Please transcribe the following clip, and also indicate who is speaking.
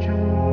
Speaker 1: you